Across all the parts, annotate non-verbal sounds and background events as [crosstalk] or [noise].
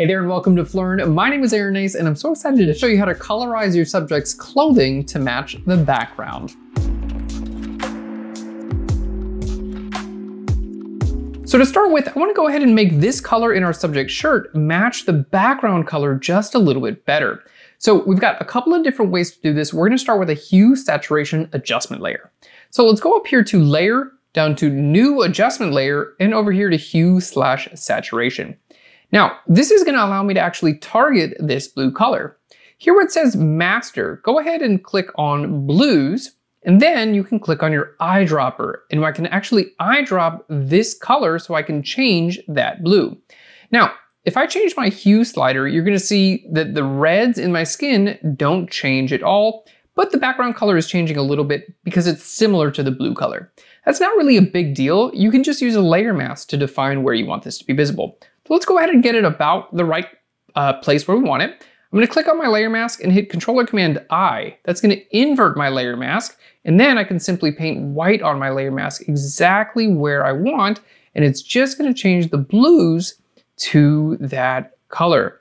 Hey there and welcome to Phlearn. My name is Aaron Nace and I'm so excited to show you how to colorize your subject's clothing to match the background. So to start with, I wanna go ahead and make this color in our subject shirt match the background color just a little bit better. So we've got a couple of different ways to do this. We're gonna start with a hue saturation adjustment layer. So let's go up here to layer, down to new adjustment layer, and over here to hue slash saturation. Now, this is gonna allow me to actually target this blue color. Here where it says master, go ahead and click on blues, and then you can click on your eyedropper, and I can actually eyedrop this color so I can change that blue. Now, if I change my hue slider, you're gonna see that the reds in my skin don't change at all, but the background color is changing a little bit because it's similar to the blue color. That's not really a big deal. You can just use a layer mask to define where you want this to be visible. So let's go ahead and get it about the right uh, place where we want it. I'm gonna click on my layer mask and hit Controller Command I. That's gonna invert my layer mask, and then I can simply paint white on my layer mask exactly where I want, and it's just gonna change the blues to that color.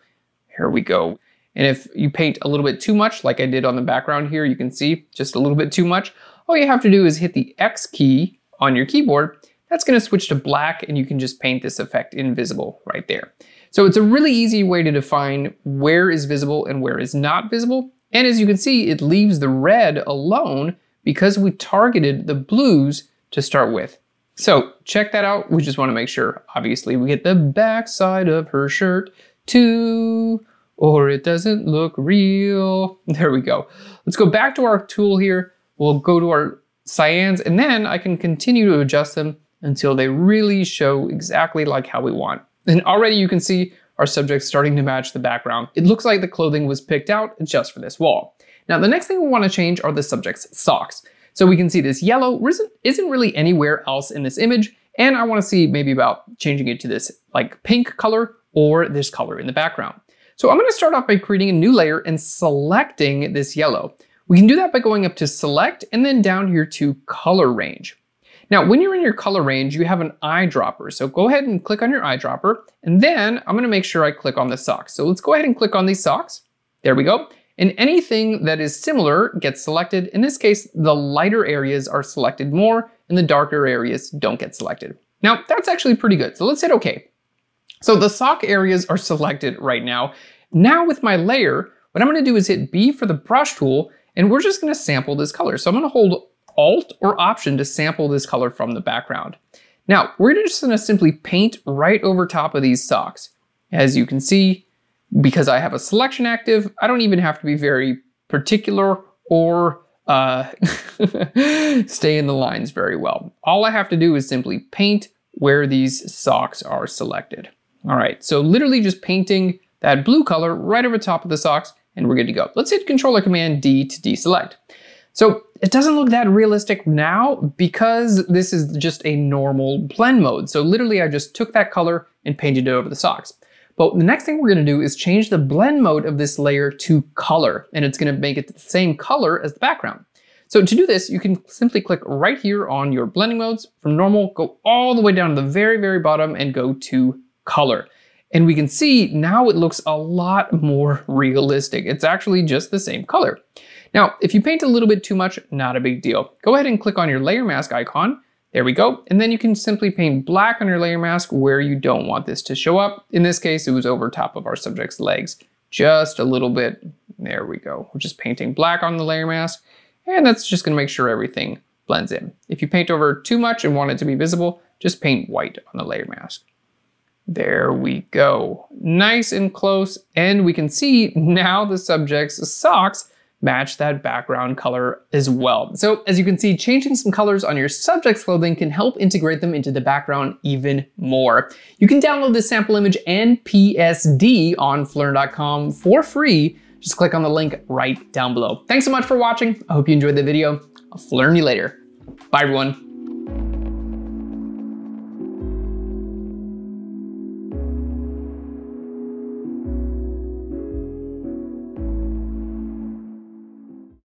Here we go. And if you paint a little bit too much, like I did on the background here, you can see just a little bit too much, all you have to do is hit the X key on your keyboard. That's gonna switch to black and you can just paint this effect invisible right there. So it's a really easy way to define where is visible and where is not visible. And as you can see, it leaves the red alone because we targeted the blues to start with. So check that out. We just wanna make sure, obviously, we get the back side of her shirt too or it doesn't look real. [laughs] There we go. Let's go back to our tool here. We'll go to our cyans and then I can continue to adjust them until they really show exactly like how we want. And already you can see our subject starting to match the background. It looks like the clothing was picked out just for this wall. Now the next thing we want to change are the subject's socks. So we can see this yellow isn't really anywhere else in this image, and I want to see maybe about changing it to this like pink color or this color in the background. So I'm gonna start off by creating a new layer and selecting this yellow. We can do that by going up to select and then down here to color range. Now, when you're in your color range, you have an eyedropper. So go ahead and click on your eyedropper, and then I'm gonna make sure I click on the socks. So let's go ahead and click on these socks. There we go. And anything that is similar gets selected. In this case, the lighter areas are selected more and the darker areas don't get selected. Now, that's actually pretty good. So let's hit okay. So the sock areas are selected right now. Now with my layer, what I'm gonna do is hit B for the brush tool, and we're just gonna sample this color. So I'm gonna hold Alt or Option to sample this color from the background. Now, we're just gonna simply paint right over top of these socks. As you can see, because I have a selection active, I don't even have to be very particular or uh, [laughs] stay in the lines very well. All I have to do is simply paint where these socks are selected. All right, so literally just painting that blue color right over top of the socks and we're good to go. Let's hit Controller Command D to deselect. So it doesn't look that realistic now because this is just a normal blend mode. So literally I just took that color and painted it over the socks. But the next thing we're gonna do is change the blend mode of this layer to color, and it's gonna make it the same color as the background. So to do this, you can simply click right here on your blending modes. From normal, go all the way down to the very, very bottom and go to color. And we can see now it looks a lot more realistic. It's actually just the same color. Now, if you paint a little bit too much, not a big deal. Go ahead and click on your layer mask icon. There we go. And then you can simply paint black on your layer mask where you don't want this to show up. In this case, it was over top of our subject's legs. Just a little bit. There we go. We're just painting black on the layer mask. And that's just gonna make sure everything blends in. If you paint over too much and want it to be visible, just paint white on the layer mask. There we go. Nice and close. And we can see now the subject's socks match that background color as well. So as you can see, changing some colors on your subject's clothing can help integrate them into the background even more. You can download this sample image and PSD on Phlearn.com for free. Just click on the link right down below. Thanks so much for watching. I hope you enjoyed the video. I'll Phlearn you later. Bye everyone.